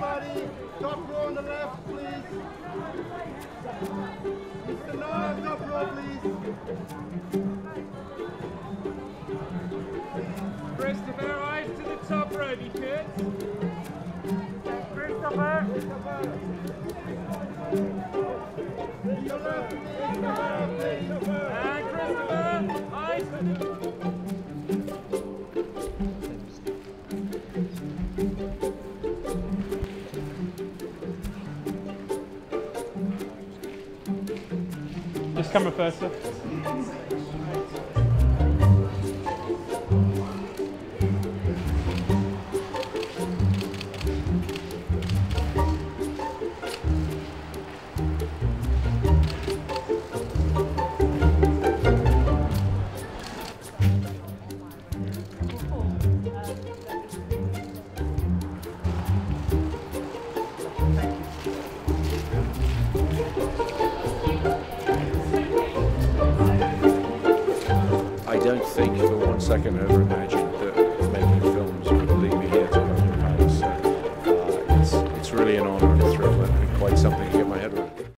everybody. Top row on the left, please. Mr. Nolan, top row, please. Christopher, eyes to the top row, if you could. Christopher. To your left, please. Christopher, And uh, Christopher, eyes to the... This camera first, sir. I don't think for one second ever imagined that making films would lead me here to London Palace. So uh, it's, it's really an honor and a thrill and quite something to get my head around.